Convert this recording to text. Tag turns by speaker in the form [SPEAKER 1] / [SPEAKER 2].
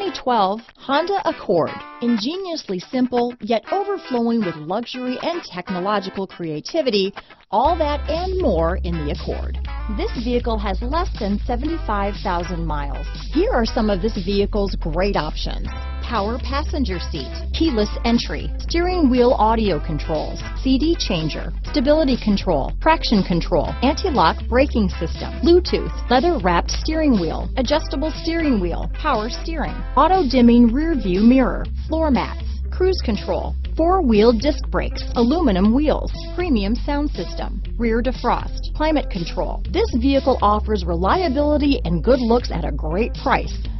[SPEAKER 1] 2012 Honda Accord. Ingeniously simple, yet overflowing with luxury and technological creativity, all that and more in the Accord. This vehicle has less than 75,000 miles. Here are some of this vehicle's great options. Power passenger seat, keyless entry, steering wheel audio controls, CD changer, stability control, traction control, anti-lock braking system, Bluetooth, leather wrapped steering wheel, adjustable steering wheel, power steering, auto dimming rear view mirror, floor mats, cruise control, four-wheel disc brakes, aluminum wheels, premium sound system, rear defrost, climate control. This vehicle offers reliability and good looks at a great price.